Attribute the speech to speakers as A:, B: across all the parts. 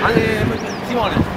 A: 안녕히계세요안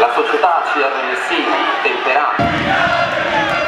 B: La società ci ha rivestiti, temperati.